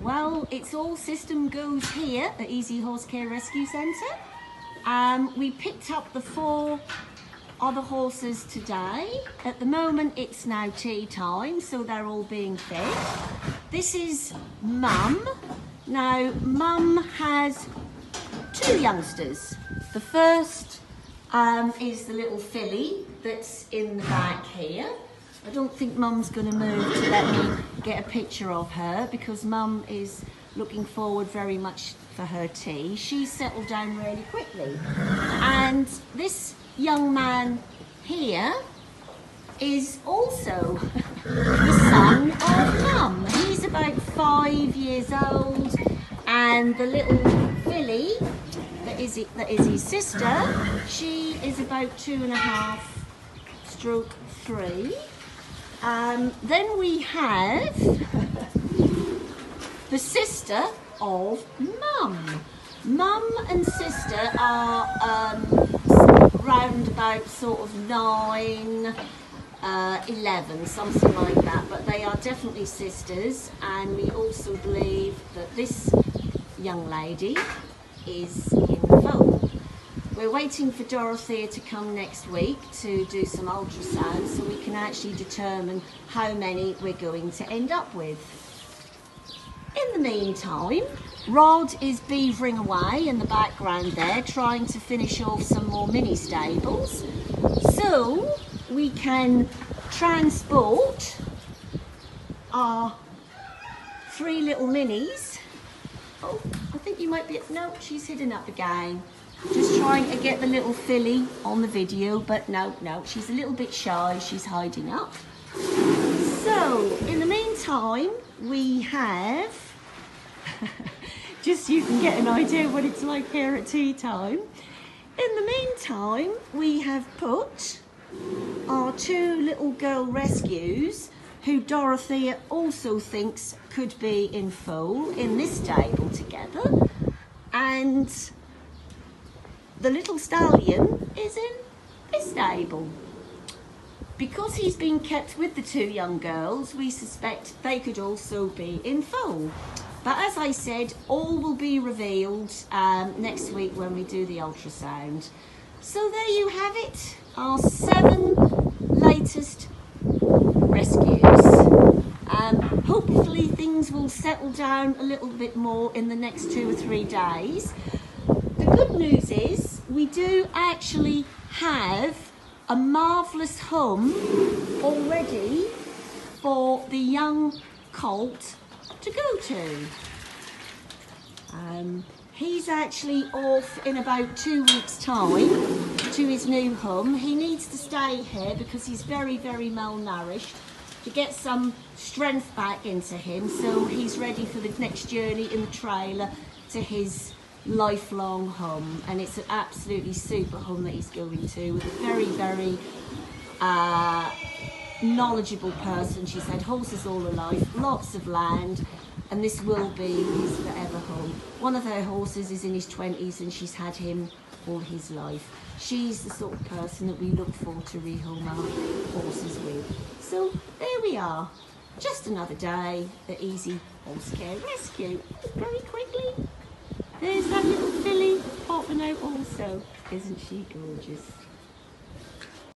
Well, it's all system goes here at Easy Horse Care Rescue Centre. Um, we picked up the four other horses today. At the moment, it's now tea time, so they're all being fed. This is Mum. Now, Mum has two youngsters. The first um, is the little filly that's in the back here. I don't think Mum's going to move to let me get a picture of her because Mum is looking forward very much for her tea. She's settled down really quickly. And this young man here is also the son of Mum. He's about five years old and the little filly that is, that is his sister, she is about two and a half stroke three. Um, then we have the sister of mum. Mum and sister are um, round about sort of nine, uh, 11, something like that, but they are definitely sisters, and we also believe that this young lady is. We're waiting for Dorothea to come next week to do some ultrasound so we can actually determine how many we're going to end up with. In the meantime, Rod is beavering away in the background there, trying to finish off some more mini stables. So we can transport our three little minis. Oh, I think you might be, no, she's hidden up again. Just trying to get the little filly on the video, but no, no, she's a little bit shy. She's hiding up. So, in the meantime, we have, just so you can get an idea what it's like here at tea time. In the meantime, we have put our two little girl rescues who Dorothea also thinks could be in foal in this stable together. And the little stallion is in this stable. Because he's been kept with the two young girls, we suspect they could also be in foal. But as I said, all will be revealed um, next week when we do the ultrasound. So there you have it, our seven latest rescues. Um, hopefully things will settle down a little bit more in the next two or three days. Good news is we do actually have a marvellous home already for the young colt to go to. Um, he's actually off in about two weeks time to his new home. He needs to stay here because he's very, very malnourished to get some strength back into him so he's ready for the next journey in the trailer to his lifelong home and it's an absolutely super home that he's going to with a very very uh, knowledgeable person She said, horses all her life lots of land and this will be his forever home. One of her horses is in his 20s and she's had him all his life. She's the sort of person that we look for to rehome our horses with. So there we are. Just another day at easy horse care rescue. Very quickly also. Isn't she gorgeous?